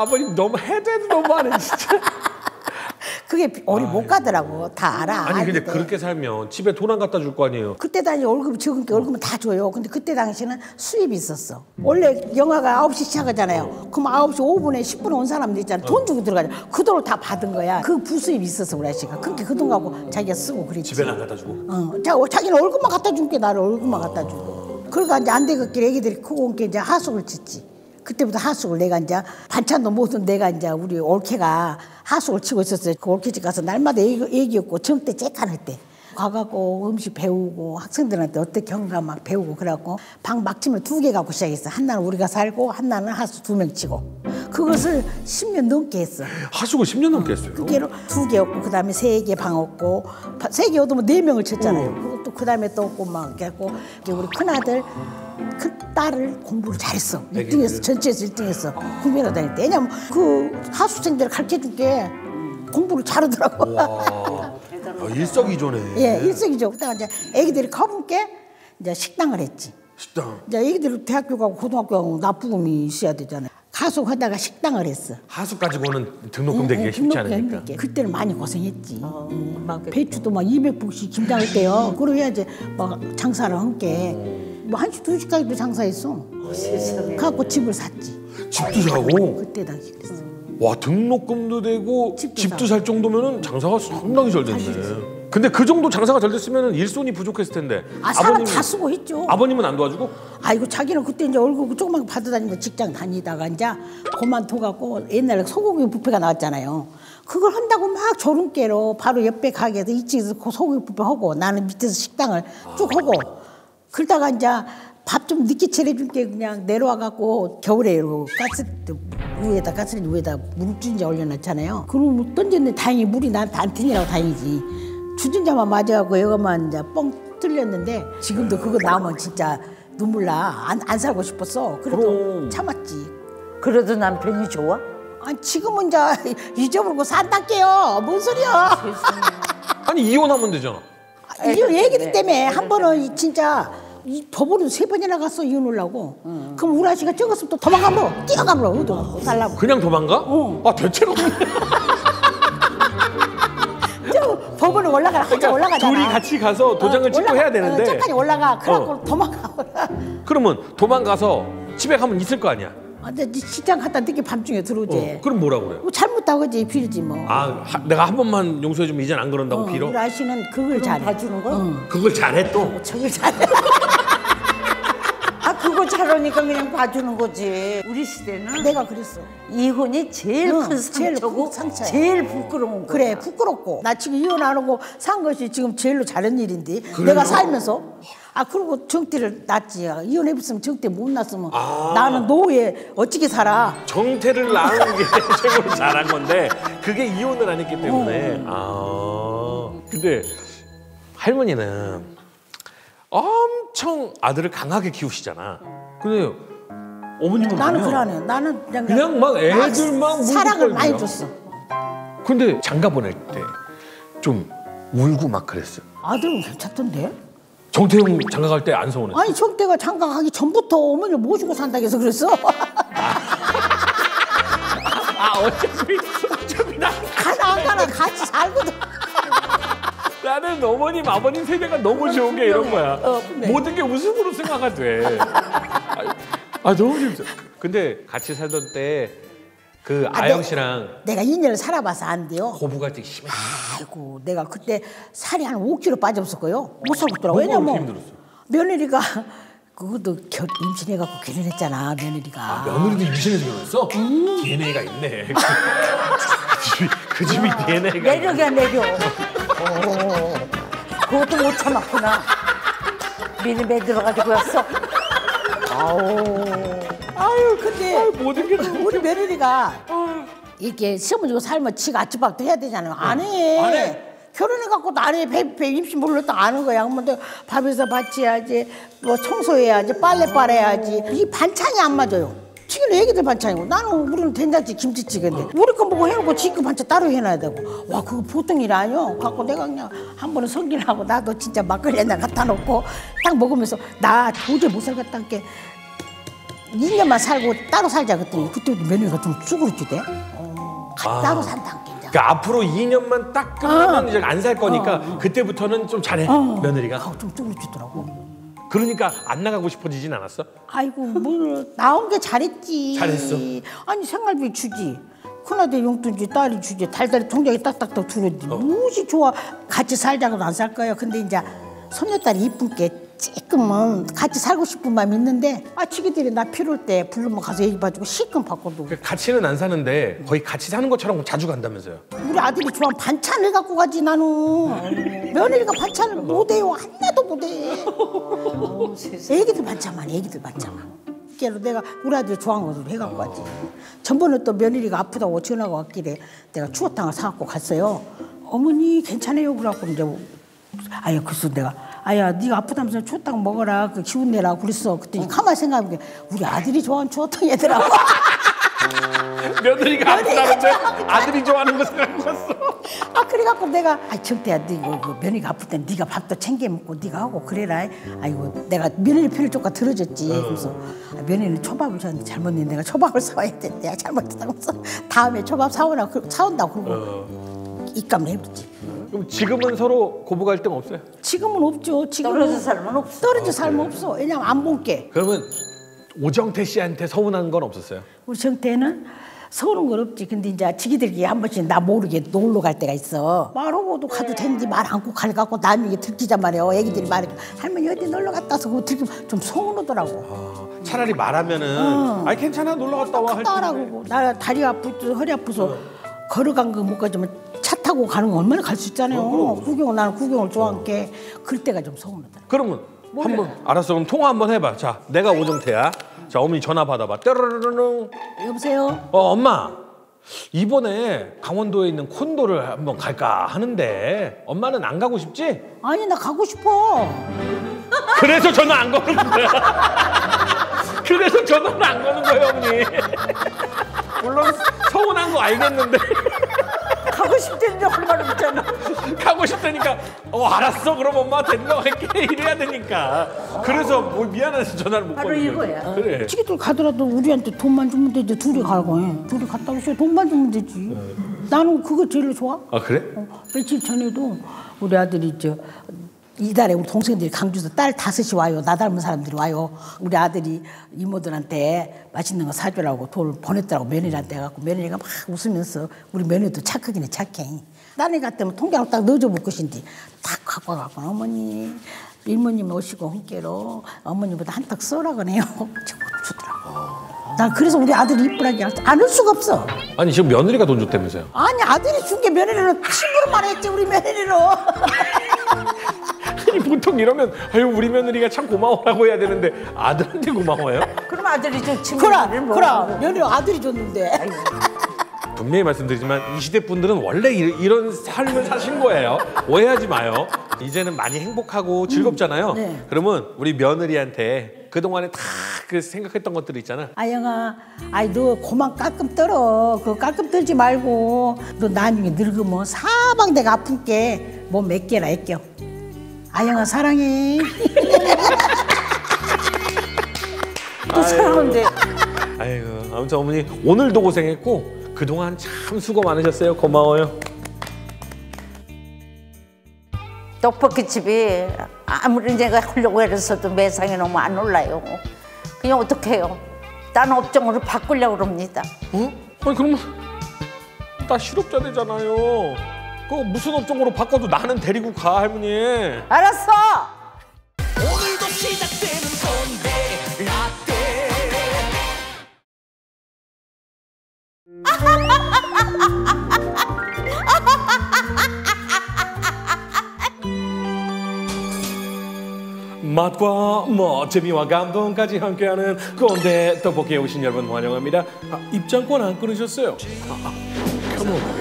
아버님 너무 해도 너무하네 진짜. 그게 어리 못 가더라고. 다 알아. 아니 근데 알거든. 그렇게 살면 집에 돈 안 갖다 줄 거 아니에요. 그때 당시 월급 적은 게 월급은 다 줘요. 근데 그때 당시는 수입이 있었어. 원래 영화가 9시 시작하잖아요. 그럼 9시 5분에 10분에 온 사람들 있잖아. 돈 주고 들어가잖아. 그 돈을 다 받은 거야. 그 부수입이 있었어, 우리 아저씨가. 그렇게 그 돈 갖고 자기가 쓰고 그랬지. 집에는 안 갖다 주고. 어, 자, 자기는 월급만 갖다 줄게 나를 월급만 갖다 주고. 그러니까 이제 안 되겠길래 애기들이 크고 온게 이제 하숙을 짓지. 그때부터 하숙을 내가 이제 반찬도 못은 내가 이제 우리 올케가 하숙을 치고 있었어요. 그 올케집 가서 날마다 애기, 애기였고 정때 째까할 때. 가갖고 음식 배우고 학생들한테 어떻게 경가 막 배우고 그래갖고 방 막침을 두 개 갖고 시작했어. 하나는 우리가 살고 하나는 하숙 두명 치고. 그것을 10년 넘게 했어. 하숙을 10년 넘게 했어요. 두 개로 두 개였고 그다음에 세 개 방 없고 세 개 얻으면 네 명을 쳤잖아요. 또 그다음에 또 없고 막 그래갖고 이제 우리 큰 아들 큰 딸을 공부를 잘했어. 1등했어. 전체에서 1등했어. 국민학교 다닐 때. 왜냐면 그 하수생들을 가르쳐 준 게 공부를 잘하더라고. 와, 아, 일석이조네. 예, 일석이조. 그다가 이제 애기들이 게 이제 식당을 했지. 식당. 이제 애기들이 대학교 가고 고등학교 가고 납부금이 있어야 되잖아요. 가수하다가 식당을 했어. 하숙 가지고는 등록금 내기가 응, 쉽지 등록금 않으니까. 힘들게. 그때는 많이 고생했지. 응, 막 배추도 막 200북씩 김장할 때요. 그래야지 막 장사를 함께. 뭐 한시 두 시까지도 장사했어. 갖고 집을 샀지. 집도 사고. 그때 당시 그랬어. 와 등록금도 되고 집도 집도. 살 정도면은 장사가 상당히 잘 됐네. 근데 그 정도 장사가 잘 됐으면 일손이 부족했을 텐데. 아 사람 다 쓰고 했죠. 아버님은 안 도와주고? 아이고 자기는 그때 이제 얼굴 조그만 거 받아다니면서 직장 다니다가 이제 그만둬갖고 옛날에 소고기 뷔페가 나왔잖아요. 그걸 한다고 막 졸음깨로 바로 옆에 가게에서 2층에서 그 소고기 뷔페 하고 나는 밑에서 식당을 쭉 하고 그러다가 이제 밥 좀 늦게 차려줄게 그냥 내려와 갖고 겨울에 가스 위에다 가스레인지 위에다 물주전자 올려놨잖아요. 그럼 던졌는데 다행히 물이 나한테 안 튀니라고 다행이지. 주전자만 맞아갖고 여기만 이제 뻥 뚫렸는데 지금도 그거 나오면 진짜 눈물 나. 안, 안 살고 싶었어. 그래도 그럼. 참았지. 그래도 남편이 좋아? 아니 지금은 이제 잊어버리고 산다게요. 뭔 소리야. 아니 이혼하면 되잖아. 이 얘기들 때문에 한 번은 이 진짜 이 법원에 세 번이나 갔어 이혼하려고. 그럼 우리 아저씨가 적었으면 또 도망가면 뛰어가면 어디 달라고. 그냥 도망가? 어. 아 대체로 저 법원에 올라가 한참 올라가잖아. 둘이 같이 가서 도장을 어, 찍고 올라가- 해야 되는데. 어, 잠깐 올라가. 그래갖고 어. 도망가. 그러면 도망가서 집에 가면 있을 거 아니야. 아, 근데 이 시장 갔다 늦게 밤중에 들어오지. 어, 그럼 뭐라 그래? 뭐 잘못하고 그지 빌지 뭐. 아 하- 내가 한 번만 용서해 주면 이젠 안 그런다고 어, 빌어. 우리 아저씨는 그걸 잘해. 봐주는 거야? 응. 그걸 잘해 또. 저걸 잘해. 아 잘하니까 그냥 봐주는 거지. 우리 시대는 내가 그랬어. 이혼이 제일 응, 큰 제일 상처고 큰 상처야. 제일 부끄러운 거야. 그래 부끄럽고 나 지금 이혼 안 하고 산 것이 지금 제일로 잘한 일인데 내가 살면서 아 그리고 정태를 낳지 이혼해봤으면 정태 못 낳았으면 아. 나는 노후에 어떻게 살아 정태를 낳은 게 최고로 잘한 건데 그게 이혼을 안 했기 때문에 아 근데 할머니는 엄청 아들을 강하게 키우시잖아 근데 어머님은 나는 그냥 그러네 나는 그냥, 그냥 막 애들만 사랑을 많이. 줬어 근데 장가 보낼 때 좀 울고 막 그랬어 아들은 괜찮던데 정태용 장가 갈 때 안 서운했어 아니 정태가 장가 가기 전부터 어머니를 모시고 산다고 해서 그랬어 아 어차피 어차피 나 가나 안 가나 같이 살거든 나는 어머님 아버님 세대가 너무 좋은 게 이런 거야. 어, 분명히. 모든 게 웃음으로 생각가 돼. 아, 아 너무 재밌어. 근데 같이 살던 때 그 아, 아영 네. 씨랑 내가 2년을 살아봐서 안 돼요 고부 갈등 심해. 아이고 내가 그때 살이 한 5kg 빠졌었고요. 못 살고 있더라고. 뭐가 왜냐면? 며느리가 그것도 결, 임신해갖고 결혼했잖아 며느리가. 며느리도 임신해서 결혼했어? 음. DNA가 있네. 그 집이, 그 집이 DNA가 매력이야 매력. 오, 그것도 못 참았구나. 미리 매 들어가지고 왔어. 아유 근데 모든 게 우리 며느리가 이렇게 시어머니 주고 살면 지가 아침밥도 해야 되잖아요. 안 해. 안 해? 결혼해갖고 나를 배, 배 임신 몰랐다 아는 거야. 또 밥에서 받쳐야지, 뭐 청소해야지, 빨래 빨아야지. 이 반찬이 안 맞아요. 튀기는 애기들 반찬이고 나는 우리는 된장찌 김치찌개인데 우리 거 보고 해놓고 지그 반찬 따로 해놔야 되고 와 그거 보통 일 아니요 갖고 내가 그냥 한 번은 성질하고 나도 진짜 막걸리 하나 갖다 놓고 딱 먹으면서 나 도저히 못 살겠다 게 2년만 살고 따로 살자 그랬더니 그때부터 며느리가 좀 쭈그러지대. 어, 아. 따로 산다. 그러니까 앞으로 2년만 딱 끝나면 이제 안 살 거니까 그때부터는 좀 잘해 며느리가. 아, 좀 쭈그러지더라고. 그러니까 안 나가고 싶어지진 않았어? 아이고 뭘 나온 게 잘했지. 잘했어. 아니 생활비 주지. 큰아들 용돈 주지 딸이 주지 달달이 통장에 딱딱딱 들어지 무지 좋아 같이 살자고도 안살 거예요 근데 이제 손녀딸이 이쁜 게 조금은 같이 살고 싶은 마음이 있는데 아 지기들이 나 필요할 때 부르면 가서 얘기 봐주고 시끔 바꿔도. 그 같이는 안 사는데 거의 같이 사는 것처럼 자주 간다면서요? 우리 아들이 좋아하는 반찬을 갖고 가지 나는. 며느리가 반찬을 못해요. 하나도 못해. 애기들 반찬만 해, 애기들 반찬만. 깨로 내가 우리 아들이 좋아하는 것을 해갖고 왔지. 전번에 또 며느리가 아프다고 전화가 왔길래 내가 추어탕을 사갖고 갔어요. 어머니 괜찮아요? 그래갖고 이제 아유 그래서 내가 아야 네가 아프다면서 추어탕 먹어라. 그 기운 내라. 그랬어. 그랬더니 가만히 생각해보니 우리 아들이 좋아하는 추어탕이더라고. 며느리가 아프다는데 아들이 좋아하는 거 생각났어. 아 그래갖고 내가 아 정태야 네가 그 며느리가 아플 땐 네가 밥도 챙겨 먹고 네가 하고 그래라. 아이고 내가 며느리 편을 조금 들어줬지. 그래서 아, 며느리는 초밥을 줬는데 잘못했네. 내가 초밥을 사와야 돼 내가 잘못했다고 해서 다음에 초밥 사오라 그- 사온다고 그러고 입감을 해버렸지 그럼 지금은 서로 고부 갈등 없어요? 지금은 없죠 지금은 떨어져 살면 없어. 떨어져 살면 없어 왜냐면 안 본게 그러면 오정태 씨한테 서운한 건 없었어요? 우리 정태는 서운한 건 없지. 근데 이제 지기들끼리 한 번씩 나 모르게 놀러 갈 때가 있어. 말하고도 가도 되는지 말 않고 갈갖고 남이 이게 들키잔 말이야. 애기들이 말해. 할머니 어디 놀러 갔다 와서 그거 들키면 좀 서운하더라고. 아, 차라리 말하면은 아이 괜찮아 놀러 갔다 와할 텐데. 따라고. 나 다리 아프고 허리 아파서 걸어간 거 못 가지만 차 타고 가는 거 얼마나 갈 수 있잖아요. 구경 나는 구경을 좋아하니까 그럴 때가 좀 서운하더라. 그러면 한번 알았어 그럼 통화 한번 해봐. 자 내가 오정태야. 자 어머니 전화 받아봐. 뾰로로롱. 여보세요? 어 엄마 이번에 강원도에 있는 콘도를 한번 갈까 하는데 엄마는 안 가고 싶지? 아니 나 가고 싶어. 그래서 전화 안 거는 거야. 그래서 전화를 안 거는 거예요 어머니. 물론 서운한 거 알겠는데 싶다는데 할말 없잖아. 가고 싶다니까 어 알았어 그럼 엄마 데려갈게 이래야 되니까 그래서 뭐 미안해서 전화를 못 바로 거는 거야. 이거야. 그래. 지기들 가더라도 우리한테 돈만 주면 되지 둘이 가고 해. 둘이 갔다 오셔 돈만 주면 되지. 나는 그거 제일 좋아. 아 그래? 어, 며칠 전에도 우리 아들이 저 이달에 우리 동생들이 강주에서 딸 다섯이 와요. 나 닮은 사람들이 와요. 우리 아들이 이모들한테 맛있는 거 사주라고 돈을 보냈더라고 며느리한테 해갖고 며느리가 막 웃으면서 우리 며느리도 착하긴 해 착해. 딸이 같으면 통장을 딱 넣어줘 볼 것인데 딱 갖고 와갖고 어머니 일모님 오시고 함께로 어머니보다 한턱 쏘라 그래요. 저거 주더라고. 난 그래서 우리 아들이 이쁘라게 안을 수가 없어. 아니 지금 며느리가 돈 줬다면서요? 아니 아들이 준 게 며느리로 친구로 말했지 우리 며느리로. 아니 보통 이러면 아유 우리 며느리가 참 고마워라고 해야 되는데 아들한테 고마워요? 그럼 아들이 저 친구를 그럼 뭐. 그럼 며느리 아들이 줬는데. 분명히 말씀드리지만 이 시대 분들은 원래 이- 이런 삶을 사신 거예요. 오해하지 마요. 이제는 많이 행복하고 즐겁잖아요. 네. 그러면 우리 며느리한테 그 동안에 다 그 생각했던 것들 있잖아. 아영아, 아이 너 고만 깔끔 떨어. 그 깔끔 떨지 말고 너 나중에 늙으면 사방 내가 아픈 게 뭐 몇 개나 애껴. 아영아 사랑해. 또 사랑한데. 아이고 아무튼 어머니 오늘도 고생했고 그 동안 참 수고 많으셨어요. 고마워요. 떡볶이 집이 아무리 내가 하려고 해서도 매상이 너무 안 올라요. 그냥 어떡해요. 딴 업종으로 바꾸려고 그럽니다. 어? 아니 그러면 나 실업자 되잖아요. 그 무슨 업종으로 바꿔도 나는 데리고 가 할머니. 알았어! 오늘도 시작되는 건데 라떼 맛과 뭐 재미와 감동까지 함께하는 꼰대 떡볶이에 오신 여러분 환영합니다. 아, 입장권 안 끊으셨어요? 아, 아, 컴온.